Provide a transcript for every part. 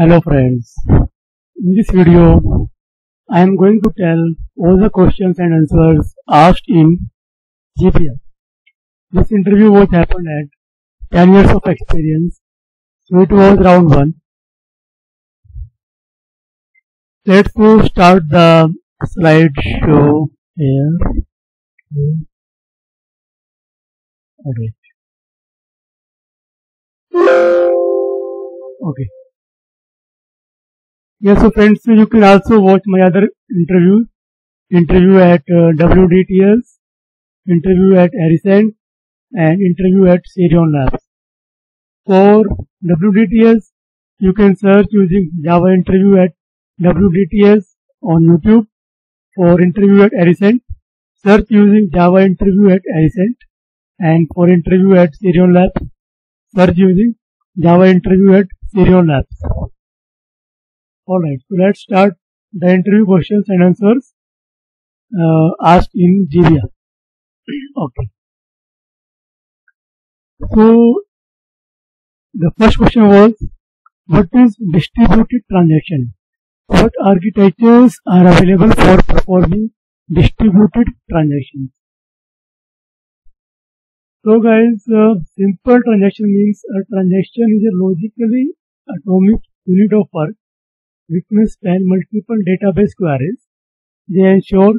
Hello friends. In this video, I am going to tell all the questions and answers asked in GPF. This interview was happened at 10 years of experience, so it was round 1. Let's start the slideshow here. Okay. Okay. Yes, so friends, you can also watch my other interviews. Interview at uh, WDTS, interview at Aricent, and interview at Sirion Labs. For WDTS, you can search using Java interview at WDTS on YouTube. For interview at Aricent, search using Java interview at Aricent. And for interview at Sirion Labs, search using Java interview at Sirion Labs. Alright, so let's start the interview questions and answers uh, asked in Xebia. okay. So, the first question was, what is distributed transaction? What architectures are available for performing distributed transactions? So guys, uh, simple transaction means a transaction is a logically atomic unit of work may span multiple database queries. They ensure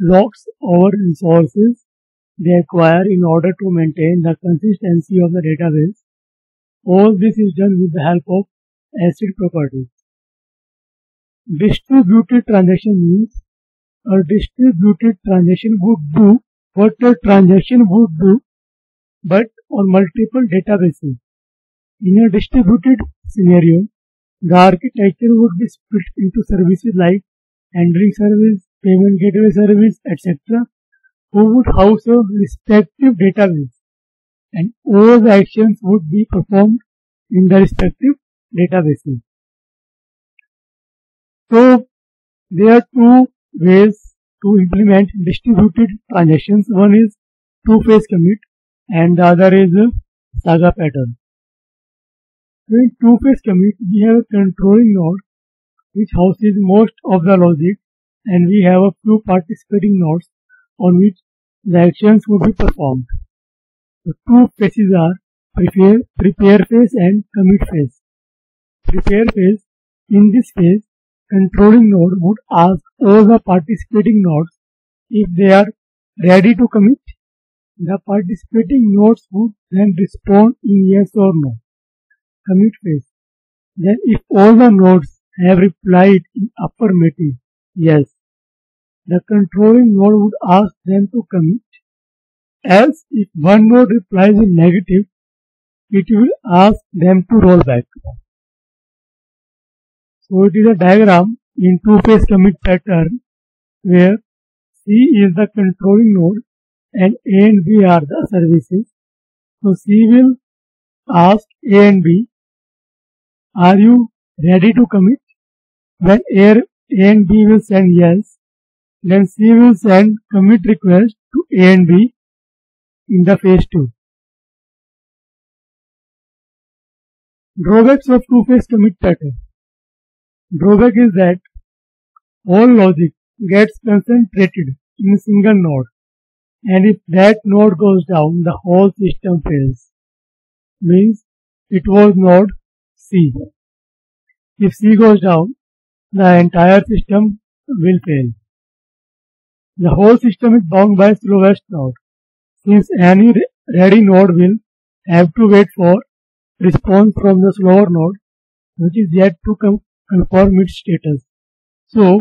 locks over resources they acquire in order to maintain the consistency of the database. All this is done with the help of ACID properties. Distributed transaction means a distributed transaction would do what a transaction would do but on multiple databases. In a distributed scenario, the architecture would be split into services like handling service, payment gateway service, etc. who would house a respective database and all the actions would be performed in the respective databases. So, there are two ways to implement distributed transactions. One is two-phase commit and the other is saga pattern. In two-phase commit, we have a controlling node which houses most of the logic and we have a few participating nodes on which the actions would be performed. The two phases are prepare, prepare phase and commit phase. Prepare phase, in this phase, controlling node would ask all the participating nodes if they are ready to commit. The participating nodes would then respond in yes or no commit phase. Then if all the nodes have replied in affirmative, yes, the controlling node would ask them to commit. Else, if one node replies in negative, it will ask them to roll back. So it is a diagram in two-phase commit pattern where C is the controlling node and A and B are the services. So C will ask A and B are you ready to commit? When A and B will send yes, then C will send commit request to A and B in the phase 2. Drawbacks of two-phase commit pattern. Drawback is that all logic gets concentrated in a single node and if that node goes down the whole system fails. Means it was node If C goes down, the entire system will fail. The whole system is bound by slowest node. Since any ready node will have to wait for response from the slower node, which is yet to confirm its status. So,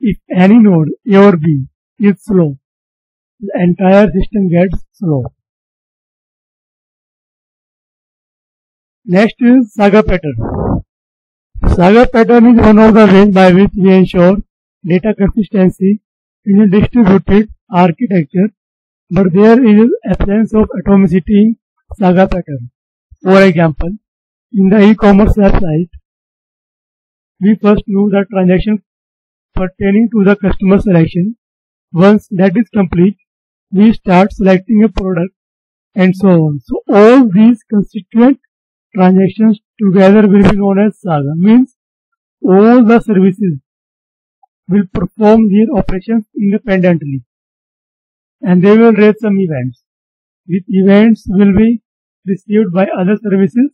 if any node A or B is slow, the entire system gets slow. Next is Saga pattern. Saga pattern is one of the ways by which we ensure data consistency in a distributed architecture, but there is absence of atomicity in Saga pattern. For example, in the e-commerce website, we first know the transaction pertaining to the customer selection. Once that is complete, we start selecting a product and so on. So all these constituent transactions together will be known as saga means all the services will perform their operations independently and they will raise some events. These events will be received by other services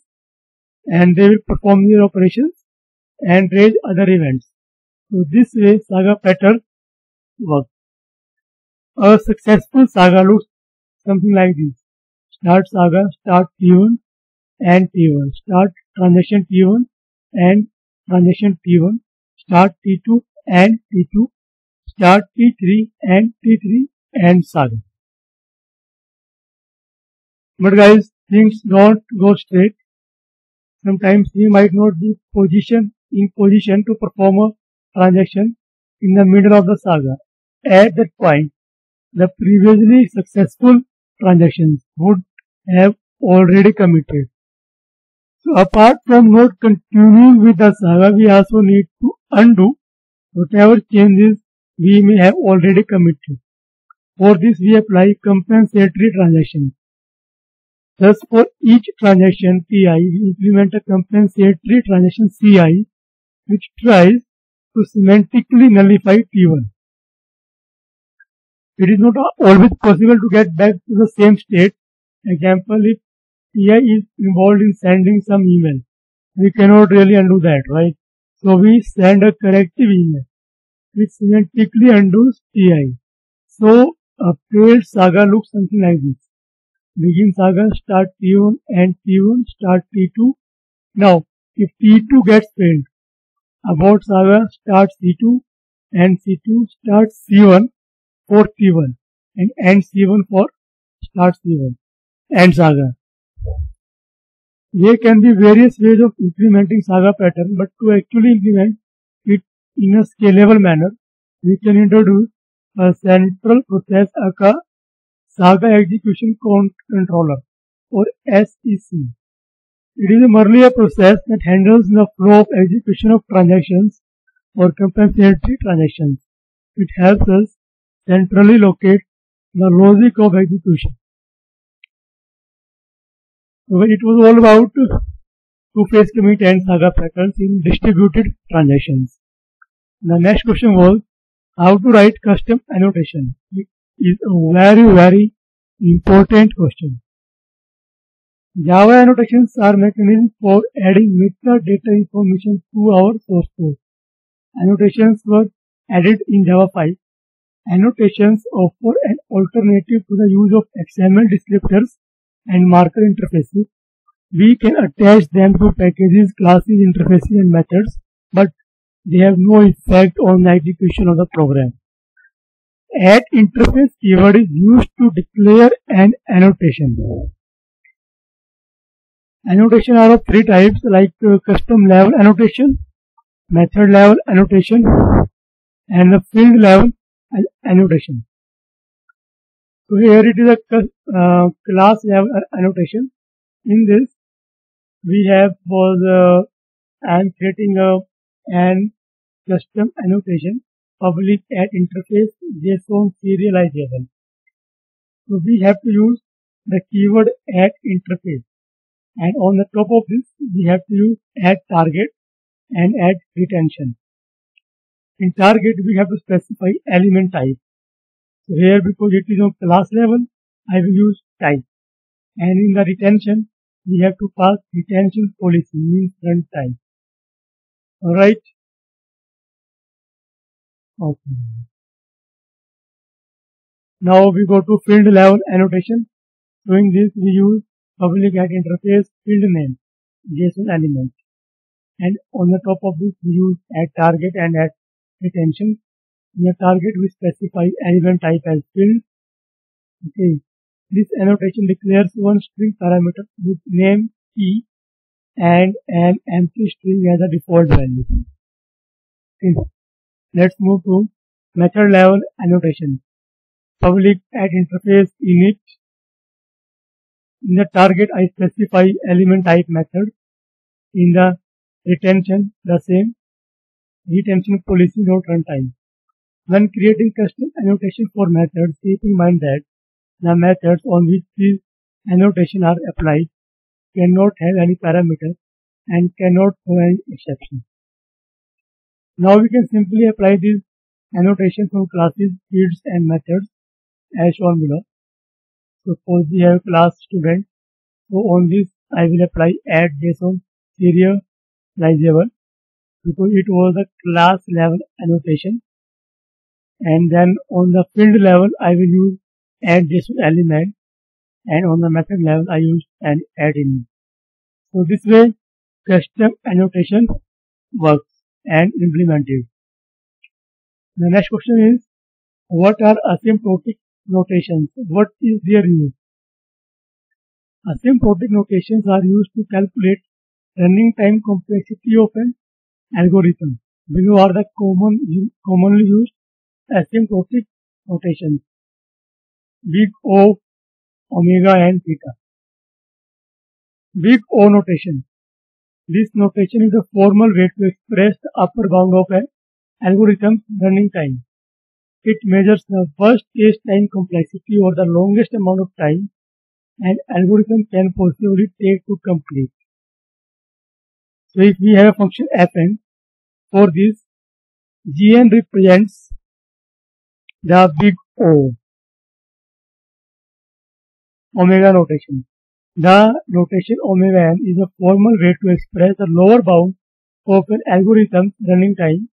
and they will perform their operations and raise other events. So this way saga pattern works. A successful saga looks something like this. Start saga, start T1 and T1. Start transaction T1 and transaction T1. Start T2 and T2. Start T3 and T3 and saga. But guys, things don't go straight. Sometimes we might not be position in position to perform a transaction in the middle of the saga. At that point, the previously successful transactions would have already committed. Apart from not continuing with the saga, we also need to undo whatever changes we may have already committed. For this, we apply compensatory transactions. Thus, for each transaction Ti, we implement a compensatory transaction Ci, which tries to semantically nullify T1. It is not always possible to get back to the same state. Example, if Ti is involved in sending some email, we cannot really undo that, right? So we send a corrective email, which semantically undoes Ti. So a failed saga looks something like this. Begin saga, start T1 and T1, start T2. Now, if T2 gets failed, abort saga start C2 and C2 start C1 for T1 and end C1 for start C1 and saga. There can be various ways of implementing saga pattern but to actually implement it in a scalable manner, we can introduce a central process aka Saga Execution Controller or SEC. It is a process that handles the flow of execution of transactions or compensatory transactions. It helps us centrally locate the logic of execution. It was all about two-phase commit and saga patterns in distributed transactions. The next question was how to write custom annotation. It is a very very important question. Java annotations are mechanisms for adding metadata information to our source code. Annotations were added in Java 5. Annotations offer an alternative to the use of XML descriptors and marker interfaces. We can attach them to packages, classes, interfaces and methods, but they have no effect on the execution of the program. Add interface keyword is used to declare an annotation. Annotation are of three types like uh, custom level annotation, method level annotation and the field level annotation. So here it is a uh, class annotation. In this we have for the I am creating a an custom annotation public at interface JSON serializable. So we have to use the keyword at interface and on the top of this we have to use add target and add retention. In target we have to specify element type. Here because it is of class level I will use type and in the retention we have to pass retention policy means runtime. Alright. Okay. Now we go to field level annotation. Doing this we use public add interface field name JSON element. And on the top of this we use add target and add retention. In the target we specify element type as field. Okay. This annotation declares one string parameter with name, key and an empty string as a default value. Okay. Let's move to method level annotation. Public add interface init in the target, I specify element type method. In the retention, the same retention policy not runtime. When creating custom annotation for methods, keep in mind that the methods on which these annotations are applied cannot have any parameter and cannot have any exception. Now we can simply apply these annotations from classes, fields and methods as shown below. Suppose we have class student. So on this I will apply add JSON serializable because it was a class level annotation and then on the field level I will use add this element and on the method level I use an add in. So this way custom annotation works and implemented. The next question is what are asymptotic notations? What is their use? Asymptotic notations are used to calculate running time complexity of an algorithm. Below are the common commonly used asymptotic notations. Big O, omega and theta. Big O notation. This notation is a formal way to express the upper bound of an algorithm's running time. It measures the worst case time complexity or the longest amount of time an algorithm can possibly take to complete. So if we have a function fn, for this gn represents the big O omega notation. The notation omega n is a formal way to express the lower bound of an algorithm's running time.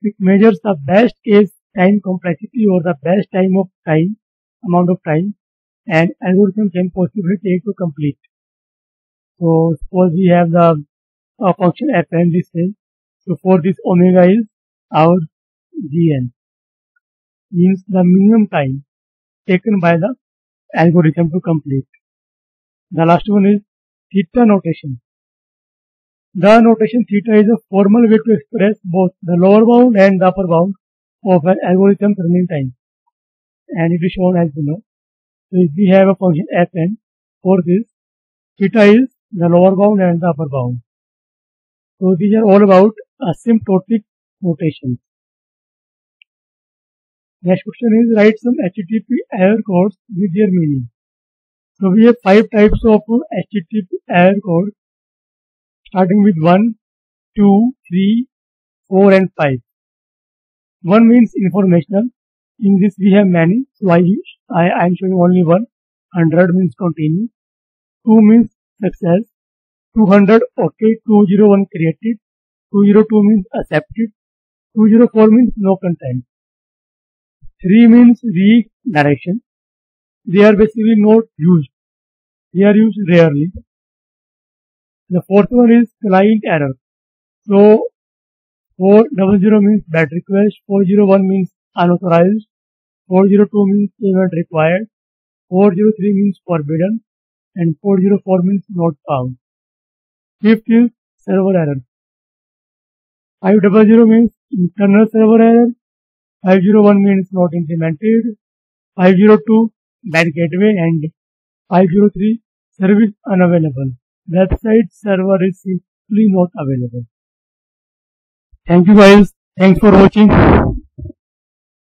It measures the best case time complexity or the best time of time, amount of time an algorithm can possibly take to complete. So suppose we have the uh, function fn this way. So for this omega is our gn means the minimum time taken by the algorithm to complete. The last one is theta notation. The notation theta is a formal way to express both the lower bound and the upper bound of an algorithm's running time and it is shown as below. So if we have a function fn for this, theta is the lower bound and the upper bound. So these are all about asymptotic notations. Next question is write some HTTP error codes with their meaning. So we have five types of HTTP error codes starting with 1, 2, 3, 4 and 5. 1 means informational. In this we have many. So I, I am showing only one. 100 means continue. 2 means success. 200 okay. 201 created. 202 means accepted. 204 means no content. 3 means weak direction. They are basically not used. They are used rarely. The fourth one is client error. So 400 means bad request, 401 means unauthorized, 402 means payment required, 403 means forbidden, and 404 means not found. Fifth is server error. 500 means internal server error, 501 means not implemented, 502 bad gateway and 503 service unavailable. Website server is simply not available. Thank you guys. Thanks for watching.